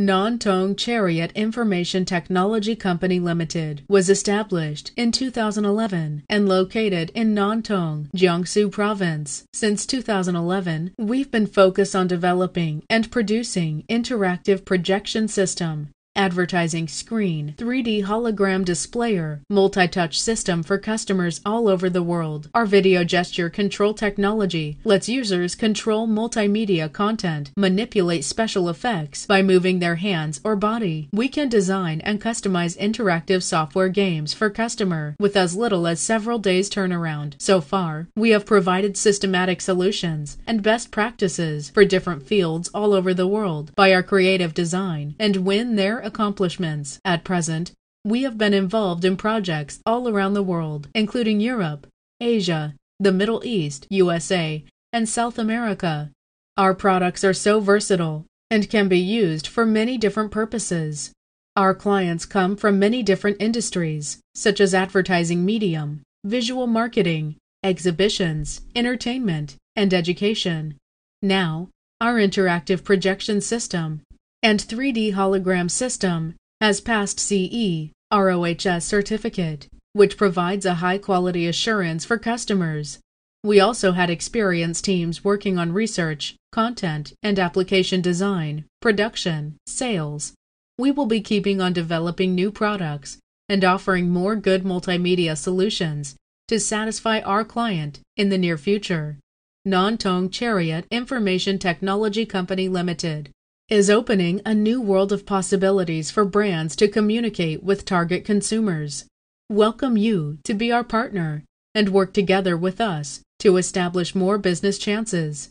Nantong Chariot Information Technology Company Limited was established in 2011 and located in Nantong, Jiangsu Province. Since 2011, we've been focused on developing and producing interactive projection system advertising screen, 3D hologram displayer, multi-touch system for customers all over the world. Our video gesture control technology lets users control multimedia content, manipulate special effects by moving their hands or body. We can design and customize interactive software games for customer with as little as several days turnaround. So far, we have provided systematic solutions and best practices for different fields all over the world by our creative design and win their accomplishments. At present, we have been involved in projects all around the world, including Europe, Asia, the Middle East, USA, and South America. Our products are so versatile and can be used for many different purposes. Our clients come from many different industries, such as advertising medium, visual marketing, exhibitions, entertainment, and education. Now, our interactive projection system and 3D hologram system has passed CE ROHS certificate, which provides a high quality assurance for customers. We also had experienced teams working on research, content, and application design, production, sales. We will be keeping on developing new products and offering more good multimedia solutions to satisfy our client in the near future. Nantong Chariot Information Technology Company Limited is opening a new world of possibilities for brands to communicate with target consumers. Welcome you to be our partner and work together with us to establish more business chances.